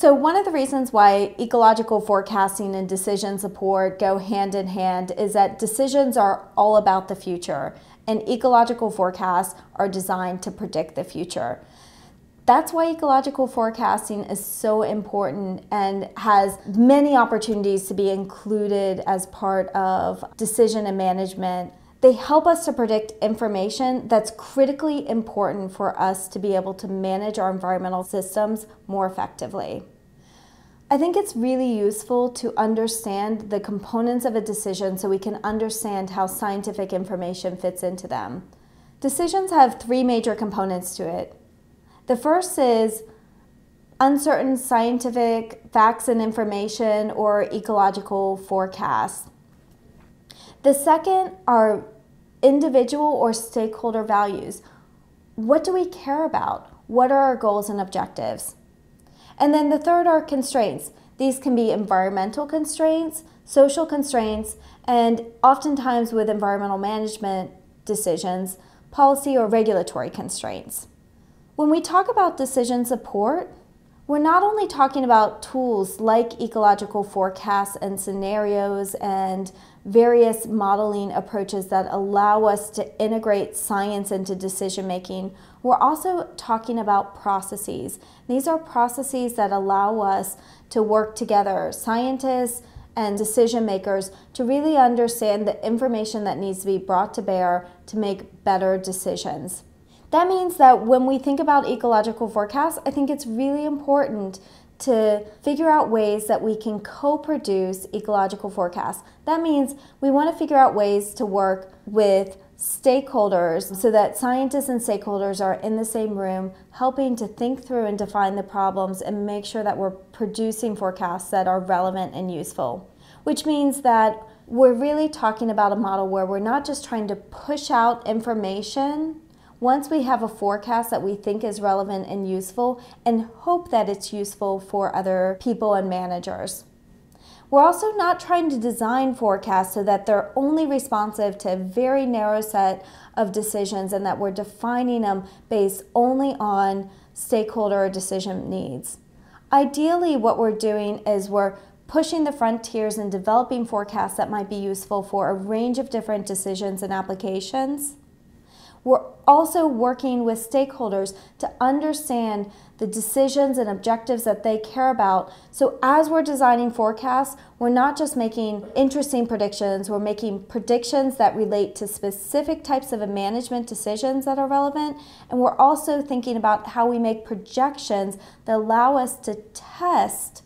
So, one of the reasons why ecological forecasting and decision support go hand in hand is that decisions are all about the future, and ecological forecasts are designed to predict the future. That's why ecological forecasting is so important and has many opportunities to be included as part of decision and management. They help us to predict information that's critically important for us to be able to manage our environmental systems more effectively. I think it's really useful to understand the components of a decision so we can understand how scientific information fits into them. Decisions have three major components to it the first is uncertain scientific facts and information or ecological forecasts. The second are individual or stakeholder values. What do we care about? What are our goals and objectives? And then the third are constraints. These can be environmental constraints, social constraints, and oftentimes with environmental management decisions, policy or regulatory constraints. When we talk about decision support, we're not only talking about tools like ecological forecasts and scenarios and various modeling approaches that allow us to integrate science into decision making, we're also talking about processes. These are processes that allow us to work together, scientists and decision makers, to really understand the information that needs to be brought to bear to make better decisions. That means that when we think about ecological forecasts, I think it's really important to figure out ways that we can co-produce ecological forecasts. That means we want to figure out ways to work with stakeholders so that scientists and stakeholders are in the same room helping to think through and define the problems and make sure that we're producing forecasts that are relevant and useful. Which means that we're really talking about a model where we're not just trying to push out information once we have a forecast that we think is relevant and useful and hope that it's useful for other people and managers. We're also not trying to design forecasts so that they're only responsive to a very narrow set of decisions and that we're defining them based only on stakeholder decision needs. Ideally, what we're doing is we're pushing the frontiers and developing forecasts that might be useful for a range of different decisions and applications. We're also working with stakeholders to understand the decisions and objectives that they care about. So, as we're designing forecasts, we're not just making interesting predictions, we're making predictions that relate to specific types of management decisions that are relevant. And we're also thinking about how we make projections that allow us to test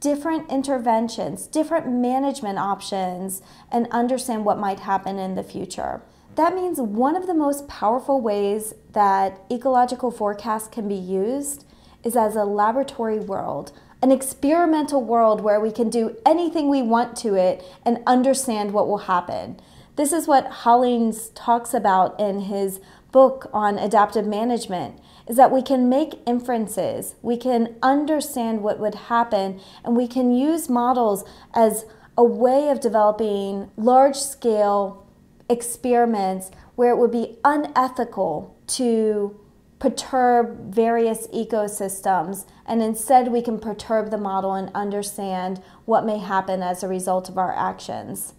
different interventions, different management options, and understand what might happen in the future. That means one of the most powerful ways that ecological forecasts can be used is as a laboratory world, an experimental world where we can do anything we want to it and understand what will happen. This is what Hollings talks about in his book on adaptive management is that we can make inferences, we can understand what would happen, and we can use models as a way of developing large scale experiments where it would be unethical to perturb various ecosystems and instead we can perturb the model and understand what may happen as a result of our actions.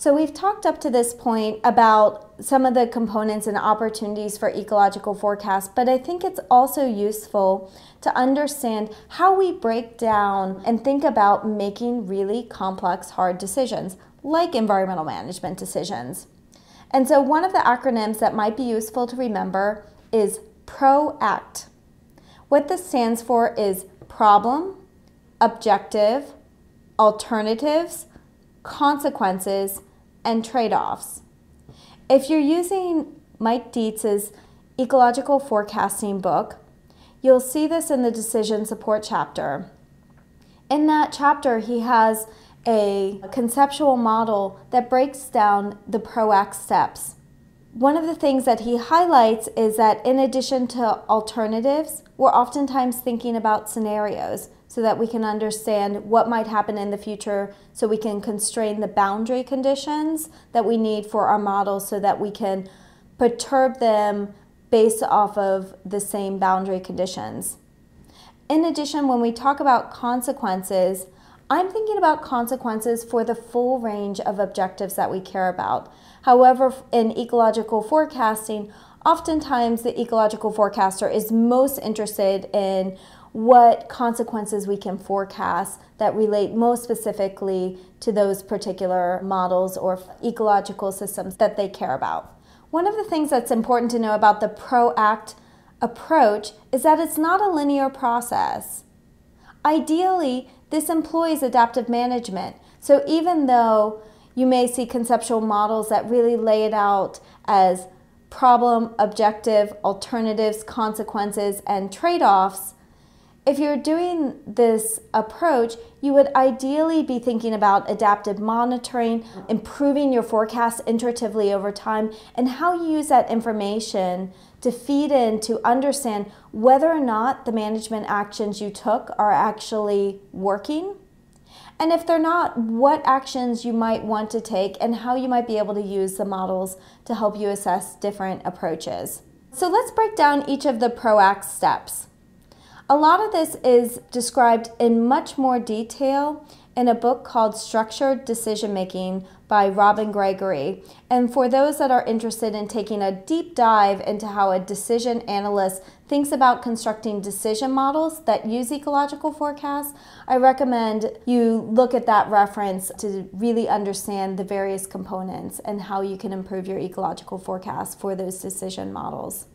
So we've talked up to this point about some of the components and opportunities for ecological forecasts, but I think it's also useful to understand how we break down and think about making really complex, hard decisions like environmental management decisions. And so one of the acronyms that might be useful to remember is PROACT. What this stands for is problem, objective, alternatives, consequences, and trade-offs. If you're using Mike Dietze's ecological forecasting book, you'll see this in the decision support chapter. In that chapter, he has a conceptual model that breaks down the PROACT steps. One of the things that he highlights is that in addition to alternatives, we're oftentimes thinking about scenarios so that we can understand what might happen in the future so we can constrain the boundary conditions that we need for our models so that we can perturb them based off of the same boundary conditions. In addition, when we talk about consequences, I'm thinking about consequences for the full range of objectives that we care about. However, in ecological forecasting, oftentimes the ecological forecaster is most interested in what consequences we can forecast that relate most specifically to those particular models or ecological systems that they care about. One of the things that's important to know about the PROACT approach is that it's not a linear process. Ideally, this employs adaptive management. So even though you may see conceptual models that really lay it out as problem, objective, alternatives, consequences, and trade offs, if you're doing this approach, you would ideally be thinking about adaptive monitoring, improving your forecast iteratively over time, and how you use that information to feed in to understand whether or not the management actions you took are actually working. And if they're not, what actions you might want to take and how you might be able to use the models to help you assess different approaches. So let's break down each of the PROACT steps. A lot of this is described in much more detail in a book called Structured Decision Making by Robin Gregory. And for those that are interested in taking a deep dive into how a decision analyst thinks about constructing decision models that use ecological forecasts, I recommend you look at that reference to really understand the various components and how you can improve your ecological forecast for those decision models.